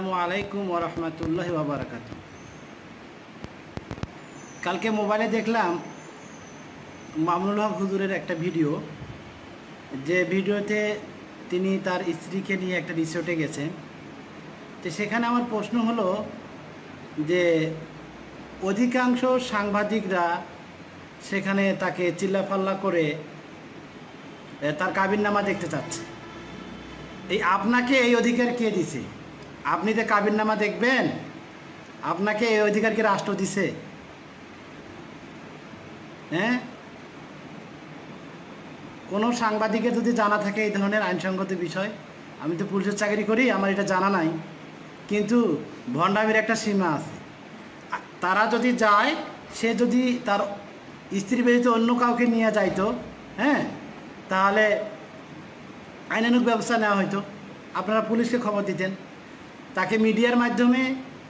আসসালামু আলাইকুম ওরহমতুল্লাহ বাবরাকাত কালকে মোবাইলে দেখলাম মামুনুল হক হুজুরের একটা ভিডিও, যে ভিডিওতে তিনি তার স্ত্রীকে নিয়ে একটা রিসোর্টে গেছেন। তো সেখানে আমার প্রশ্ন হলো যে অধিকাংশ সাংবাদিকরা সেখানে তাকে চিল্লাফাল্লা করে তার তার কাবিননামা দেখতে চাচ্ছে। এই আপনাকে এই অধিকার কে দিছে? আপনি যে কাবিননামা দেখবেন, আপনাকে এই অধিকার কি রাষ্ট্র দিছে। হ্যাঁ? কোনো সাংবাদিকের যদি জানা থাকে এই ধরনের আইনসঙ্গত বিষয়, আমি তো পুলিশের চাকরি করি, আমার এটা জানা নাই। কিন্তু ভণ্ডামির একটা সীমা আছে। তারা যদি যায়, সে যদি তার স্ত্রী ব্যতীত অন্য কাউকে নিয়ে যাইতো হ্যাঁ? তাহলে আইনানুক ব্যবস্থা নেওয়া হইতো। আপনারা পুলিশকে খবর দিতেন। তাকে মিডিয়ার মাধ্যমে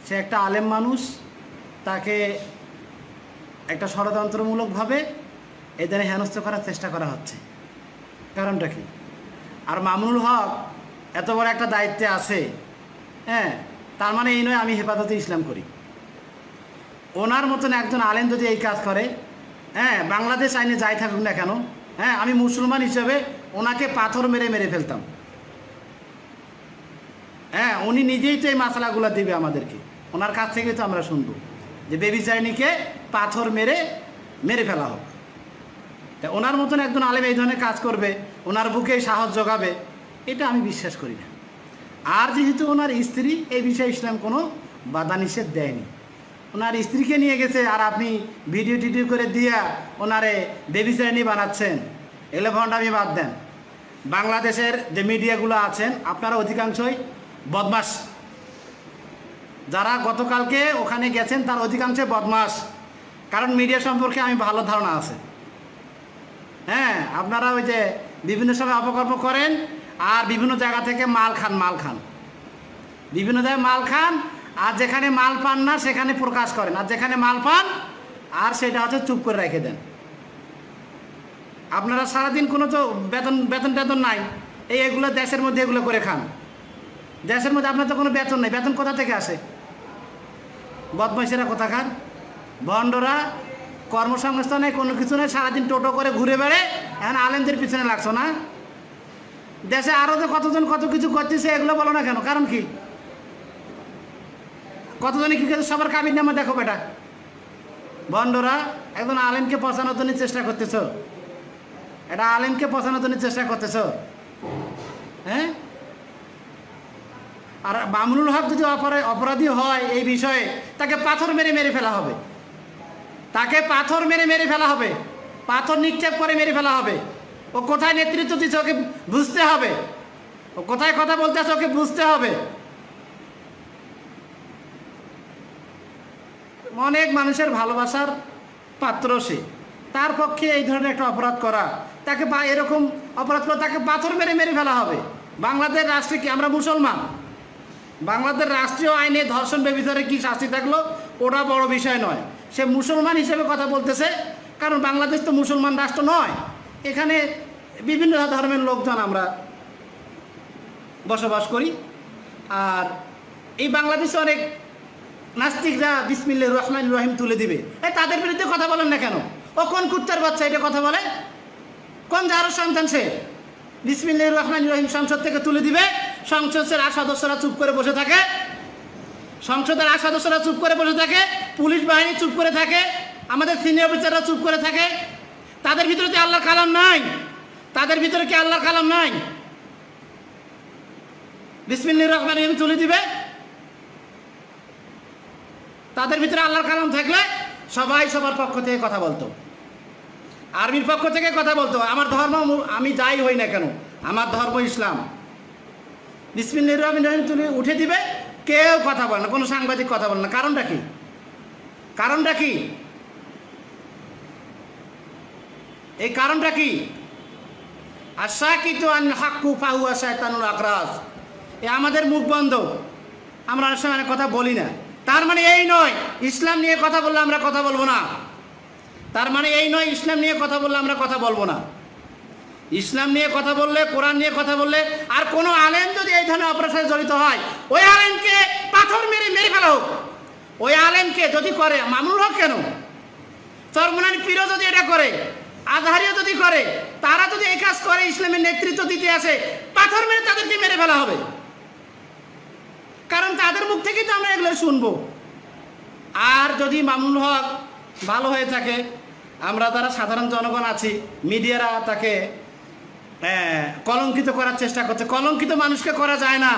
সে একটা আলেম মানুষ, তাকে একটা ষড়যন্ত্রমূলকভাবে ধরনের হেনস্থ করার চেষ্টা করা হচ্ছে। কারণটা কি? আর মামুনুল হক এত বড় একটা দায়িত্বে আছে হ্যাঁ তার মানে এই নয় আমি হেফাজতে ইসলাম করি। ওনার মতন একজন আলেম যদি এই কাজ করে হ্যাঁ বাংলাদেশ আইনে যাই থাকুক না কেন হ্যাঁ আমি মুসলমান হিসেবে ওনাকে পাথর মেরে মেরে ফেলতাম। হ্যাঁ উনি নিজেই তো এই মশলাগুলো দিবে আমাদেরকে। ওনার কাছ থেকে তো আমরা শুনব যে বেবি চাইনিকে পাথর মেরে মেরে ফেলা হোক। তা ওনার মতন একজন আলেম এই ধরনের কাজ করবে, ওনার বুকে সাহস জোগাবে, এটা আমি বিশ্বাস করি না। আর যেহেতু ওনার স্ত্রী, এই বিষয়ে ইসলাম কোনো বাধা নিষেধ দেয়নি। ওনার স্ত্রীকে নিয়ে গেছে, আর আপনি ভিডিও টিডিও করে দিয়া ওনারে বেবি চাইনি বানাচ্ছেন, এগুলো ভণ্ডামি বাদ দেন। বাংলাদেশের যে মিডিয়াগুলো আছেন, আপনারা অধিকাংশই বদমাস। যারা গতকালকে ওখানে গেছেন, তার অধিকাংশই বদমাস। কারণ মিডিয়া সম্পর্কে আমি ভালো ধারণা আছে। হ্যাঁ আপনারা ওই যে বিভিন্ন সময় অপকর্ম করেন আর বিভিন্ন জায়গা থেকে মাল খান মাল খান। বিভিন্ন জায়গায় মাল খান, আর যেখানে মাল পান না, সেখানে প্রকাশ করেন। আর যেখানে মাল পান, আর সেটা হচ্ছে চুপ করে রেখে দেন। আপনারা সারাদিন কোনো তো বেতন বেতন টেতন নাই। এই এগুলো দেশের মধ্যে এগুলো করে খান। দেশের মধ্যে আপনার তো কোনো বেতন নেই। বেতন কোথা থেকে আসে? বদমাইশেরা কোথা খান ভণ্ডরা, কর্মসংস্থানে কোনো কিছু নেই, সারাদিন টোটো করে ঘুরে বেড়ে এখন আলেমদের পিছনে লাগছো না? দেশে আরও যে কতজন কত কিছু করতেছে, এগুলো বলো না কেন? কারণ কি? কতজনে কি করছে? সবার কাবির নামে দেখো বেটা। ভণ্ডরা, একজন আলেমকে পচানোর জন্য চেষ্টা করতেছ। এটা আলেমকে পচানোর জন্য চেষ্টা করতেছ। হ্যাঁ? আর মামুনুল হক যদি অপরা- অপরাধী হয় এই বিষয়ে, তাকে পাথর মেরে মেরে ফেলা হবে। তাকে পাথর মেরে মেরে ফেলা হবে। পাথর নিক্ষেপ করে মেরে ফেলা হবে। ও কোথায় নেতৃত্ব দিচ্ছে ওকে বুঝতে হবে। ও কোথায় কথা বলতে আছে ওকে বুঝতে হবে। অনেক মানুষের ভালোবাসার পাত্র সে। তার পক্ষে এই ধরনের একটা অপরাধ করা, তাকে বা এরকম অপরাধ করে তাকে পাথর মেরে মেরে ফেলা হবে। বাংলাদেশ রাষ্ট্রে কি আমরা মুসলমান? বাংলাদেশ রাষ্ট্রীয় আইনে ধর্ষণ ব্যবচারে কি শাস্তি থাকল, ওটা বড় বিষয় নয়। সে মুসলমান হিসেবে কথা বলতেছে, কারণ বাংলাদেশ তো মুসলমান রাষ্ট্র নয়। এখানে বিভিন্ন ধর্মের লোকজন আমরা বসবাস করি। আর এই বাংলাদেশে অনেক নাস্তিকরা বিসমিল্লা রহমান রহিম তুলে দিবে এই তাদের বিরুদ্ধে কথা বলেন না কেন? ও কোন কুত্তার বাচ্চা এটা কথা বলে? কোন যার সন্তান সে বিসমিল্লা রহমান রহিম সংসদ থেকে তুলে দিবে? সংসদের আর সদস্যরা চুপ করে বসে থাকে। সংসদের আর সদস্যরা চুপ করে বসে থাকে, পুলিশ বাহিনী চুপ করে থাকে, আমাদের সিনিয়র অফিসাররা চুপ করে থাকে। তাদের ভিতরে কি আল্লাহর কালাম নাই? তাদের ভিতরে কি আল্লাহর কালাম নাই? বিসমিল্লা রহমান রহিম তুলে দিবে। তাদের ভিতরে আল্লাহর কালাম থাকলে সবাই সবার পক্ষ থেকে কথা বলতো। আর্মির পক্ষ থেকে কথা বলতো। আমার ধর্ম আমি যাই হই না কেন? আমার ধর্ম ইসলাম। বিসমিল্লা রহমান রহিম তুলে উঠে দিবে, কেউ কথা বলে না, কোনো সাংবাদিক কথা বলে না। কারণটা কি? কারণটা কি? এই কারণটা কি? আশা কিন্তু হাক্কু ফাহু আশায়তানুল আকরাস এ আমাদের মুখ বন্ধ। আমরা অনেক সময় কথা বলি না। তার মানে এই নয়, ইসলাম নিয়ে কথা বললে আমরা কথা বলব না। তার মানে এই নয়, ইসলাম নিয়ে কথা বললে আমরা কথা বলব না। ইসলাম নিয়ে কথা বললে, কোরআন নিয়ে কথা বললে, আর কোনো আলেম যদি এই ধরনের সাথে জড়িত হয়, ওই আলেমকে পাথর মেরে মেরে ফেলা হোক। ওই আলেমকে যদি করে মামুনুল হক কেন? চরমনানি পীরও যদি এটা করে, আজহারিও যদি করে, তারা যদি এই কাজ করে, ইসলামের নেতৃত্ব দিতে আসে, পাথর মেরে তাদেরকে মেরে ফেলা হবে। কারণ তাদের মুখ থেকেই তো আমরা এগুলো শুনব। আর যদি মামুনুল হক ভালো হয়ে থাকে, আমরা যারা সাধারণ জনগণ আছি, মিডিয়ারা তাকে কলঙ্কিত করার চেষ্টা করছে। কলঙ্কিত মানুষকে করা যায় না।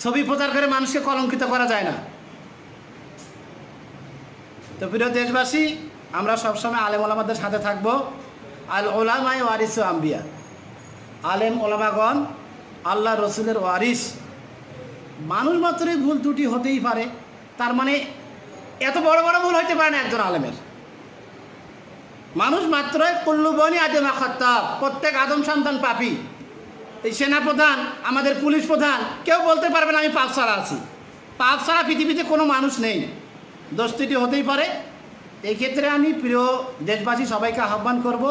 ছবি প্রচার করে মানুষকে কলঙ্কিত করা যায় না। তো প্রিয় দেশবাসী, আমরা সবসময় আলেম ওলামাদের সাথে থাকব। আল ওলামাই ওয়ারিস আম্বিয়া। আলেম ওলামাগণ, আল্লাহ রসুলের ওয়ারিস। মানুষ মাত্রই ভুল ত্রুটি হতেই পারে। তার মানে এত বড় বড় ভুল হইতে পারে না একজন আলেমের। মানুষ মাত্রই কুল্লুবনি আদম আখত্তাব প্রত্যেক আদম সন্তান পাপি। এই সেনাপ্রধান আমাদের পুলিশ প্রধান, কেউ বলতে পারবে না আমি পাপ ছাড়া আছি। পাপ ছাড়া পৃথিবীতে কোনো মানুষ নেই। দোস্তিটি হতেই পারে। এই ক্ষেত্রে আমি প্রিয় দেশবাসী সবাইকে আহ্বান করব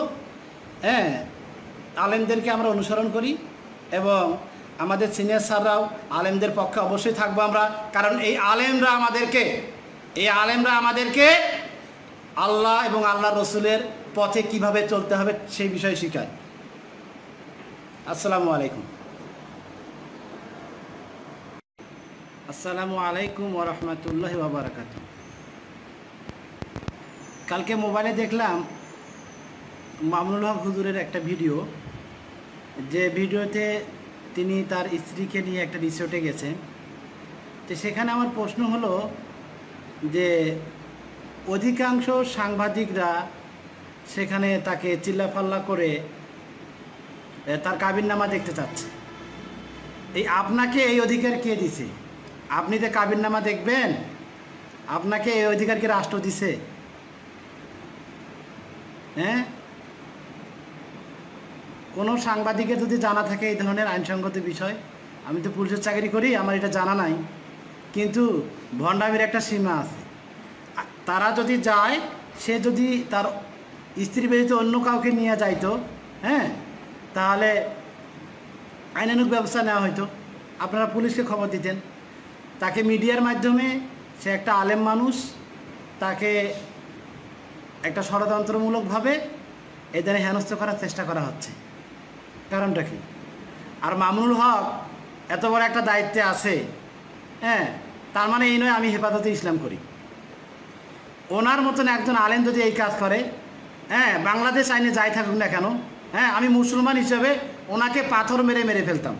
হ্যাঁ আলেমদেরকে আমরা অনুসরণ করি এবং আমাদের সিনিয়র স্যাররাও আলেমদের পক্ষে অবশ্যই থাকব আমরা। কারণ এই আলেমরা আমাদেরকে, এই আলেমরা আমাদেরকে আল্লাহ এবং আল্লাহ রসুলের পথে কীভাবে চলতে হবে সেই বিষয়ে শেখায়। আসসালামু আলাইকুম। আসসালামু আলাইকুম ওরহমতুল্লাহ বাবরাকাত কালকে মোবাইলে দেখলাম মামুনুল হক হুজুরের একটা ভিডিও, যে ভিডিওতে তিনি তার স্ত্রীকে নিয়ে একটা রিসোর্টে গেছেন। তো সেখানে আমার প্রশ্ন হলো যে অধিকাংশ সাংবাদিকরা সেখানে তাকে চিল্লাফাল্লা করে তার কাবিননামা দেখতে চাচ্ছে। এই আপনাকে এই অধিকার কে দিছে? আপনি যে কাবিননামা দেখবেন, আপনাকে এই অধিকার কি রাষ্ট্র দিছে? হ্যাঁ কোনো সাংবাদিকের যদি জানা থাকে এই ধরনের আইনসঙ্গত বিষয়, আমি তো পুলিশের চাকরি করি, আমার এটা জানা নাই। কিন্তু ভণ্ডামির একটা সীমা আছে। তারা যদি যায়, সে যদি তার স্ত্রী ব্যতীত অন্য কাউকে নিয়ে যাইতো হ্যাঁ তাহলে আইনানুক ব্যবস্থা নেওয়া হতো আপনারা পুলিশকে খবর দিতেন। তাকে মিডিয়ার মাধ্যমে সে একটা আলেম মানুষ, তাকে একটা ষড়যন্ত্রমূলকভাবে এদের হেনস্থ করার চেষ্টা করা হচ্ছে। কারণটা কি? আর মামুনুল হক এত বড় একটা দায়িত্বে আছে হ্যাঁ তার মানে এই নয় আমি হেফাজতে ইসলাম করি। ওনার মতন একজন আলেন যদি এই কাজ করে হ্যাঁ বাংলাদেশ আইনে যাই থাকুক না কেন হ্যাঁ আমি মুসলমান হিসেবে ওনাকে পাথর মেরে মেরে ফেলতাম।